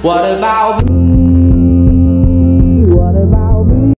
What about